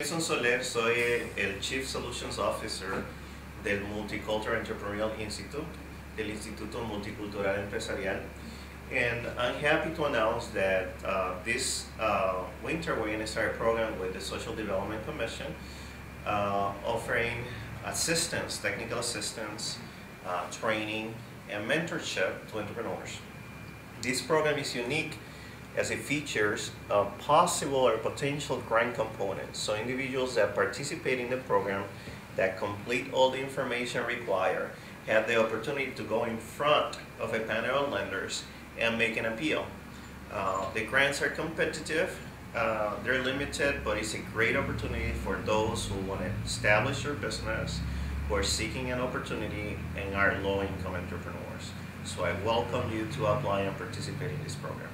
Nelson Soler, soy el Chief Solutions Officer del Multicultural Entrepreneurial Institute, del Instituto Multicultural Empresarial. And I'm happy to announce that uh, this uh, winter we're going to start a program with the Social Development Commission uh, offering assistance, technical assistance, uh, training, and mentorship to entrepreneurs. This program is unique as it features a possible or potential grant components. So individuals that participate in the program that complete all the information required have the opportunity to go in front of a panel of lenders and make an appeal. Uh, the grants are competitive, uh, they're limited, but it's a great opportunity for those who want to establish their business, who are seeking an opportunity, and are low-income entrepreneurs. So I welcome you to apply and participate in this program.